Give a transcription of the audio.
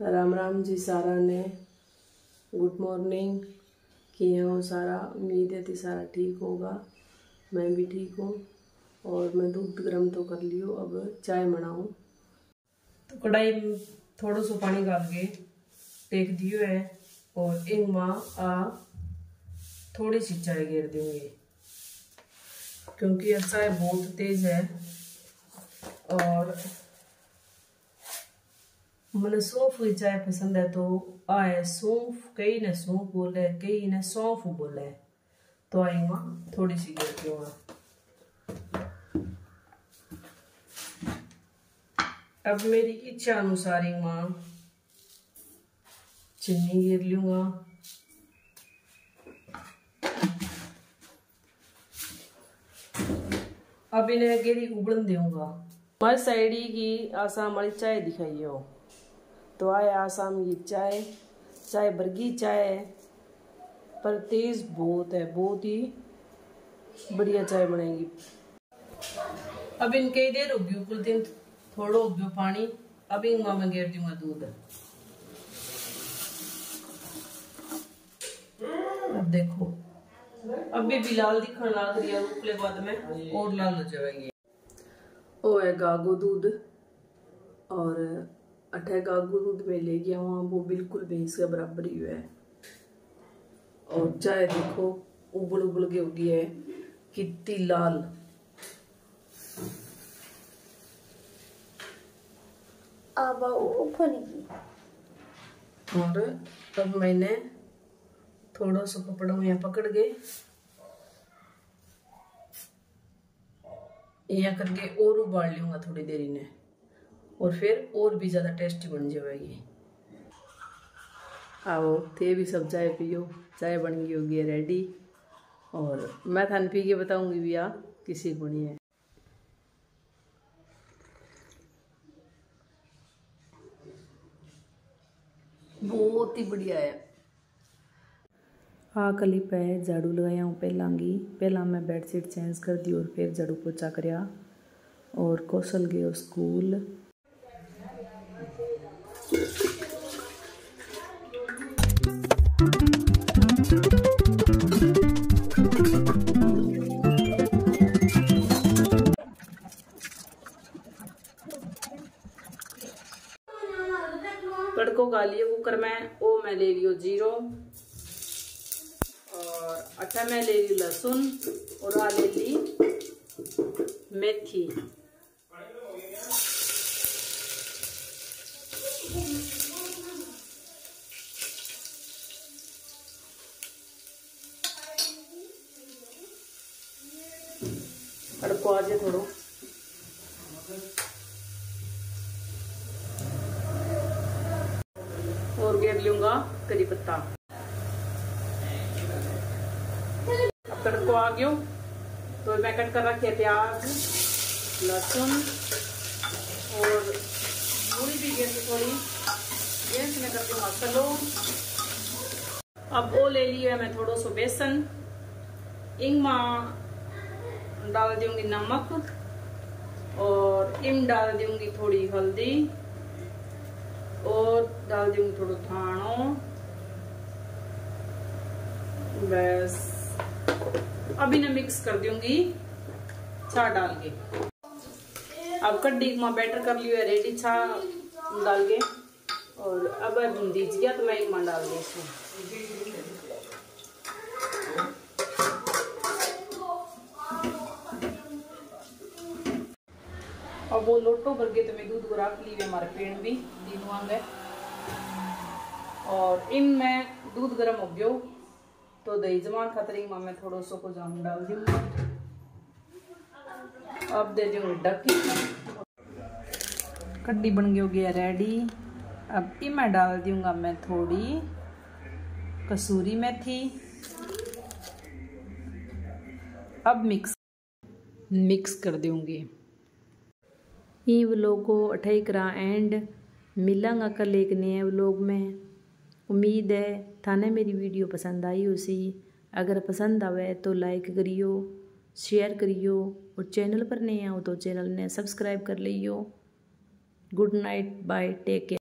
राम राम जी सारा ने good morning किए हो सारा। उम्मीद है कि सारा ठीक होगा। मैं भी ठीक हूँ और मैं दूध गर्म तो कर लियो, अब चाय बनाऊँ। तो कढ़ाई में थोड़ा सा पानी डाल के टेक दियो है और एक माँ आ थोड़ी सी चाय गिर दूँगी क्योंकि यह चाय बहुत तेज है और मैंने सौंफ की चाय पसंद है तो आए सौंफ कई ने सौंफ बोले कई ने सौंफ बोले तो आई माँ, थोड़ी सी गिरती हूँ अब मेरी इच्छा अनुसार ही माँ, चीनी गिर लूँगा। अब इन्हें गिरी उबलन दूँगा। मैं साइडी की आसाम वाली चाय दिखाई हो तो आए आसाम की चाय चाय बर्गी चाय है पर तेज बहुत है बहुत ही बढ़िया चाय बनेगी। अब इनके देर उगी कुल दिन थोड़ा उग्यो पानी अब इन मैं गेर दूँगा दूध। अब देखो अभी भी लाल दिखने लग रही है उपले बाद में और लाल हो जाएँगे। ओ है गागो दूध और अठे गागो दूध में ले गया वहाँ वो बिल्कुल भैंस के बराबर ही है। और चाय देखो उबल उबल के उगी है कितनी लाल। अब और तब मैंने थोड़ा सा कपड़ा यहाँ पकड़ के। यहाँ करके और उबाल लूँगा थोड़ी देरी ने और फिर और भी ज़्यादा टेस्टी बन जाएगी। आओ थे भी सब चाय पियो। चाय बन गई होगी रेडी और मैं थान पी के बताऊँगी भैया किसी को नहीं है। बहुत ही बढ़िया है। आ कली पे झाड़ू लगाया हूँ पहला की पहला मैं बेडशीट चेंज कर दी और फिर झाड़ू पोछा करया। और कौशल गयो स्कूल। गा लियो कुकर में, वो मैं ले लियो ज़ीरो। और अठा में ले ली लहसुन और आ ले ली मेथी। तड़को आ जाए थोड़ो और घेर लूँगा करी पत्ता। अब तड़को आ गयो। तो मैं कट कर रखी है प्याज, लहसुन और मूली भी गैस थोड़ी। गैस में कर दूँगा चलो अब वो ले लिया मैं थोड़ा सो बेसन। इंगमा डाल दूँगी नमक और इम डाल दूँगी थोड़ी हल्दी। और डाल दूँगी थोड़ा थानो बस। अब इन्हें मिक्स कर दूँगी छा डाल के। अब कड्डी में बैटर कर लियो है रेडी छा डाल के। और अब दीज गया तो मैं एक मान डाल दी इसमें। अब वो लोटो भर गए तो मैं दूध को रख ली हमारे पेड़ भी दीनुआंगे और इन में दूध गर्म हो गयो तो दही जमान खतरी, में थोड़ा सा को जाम डाल दूँगी अब दे दूँगी डकी कड्डी बन गई होगी रेडी अब मैं डाल दूँगा मैं थोड़ी कसूरी मेथी। अब मिक्स मिक्स कर दूँगी ई व्लॉग को अठाई करा एंड मिलांगा कल एक नए व्लॉग में। उम्मीद है थाने मेरी वीडियो पसंद आई उसी अगर पसंद आवे तो लाइक करियो शेयर करियो और चैनल पर नहीं आओ तो चैनल ने सब्सक्राइब कर लियो। Good night bye take care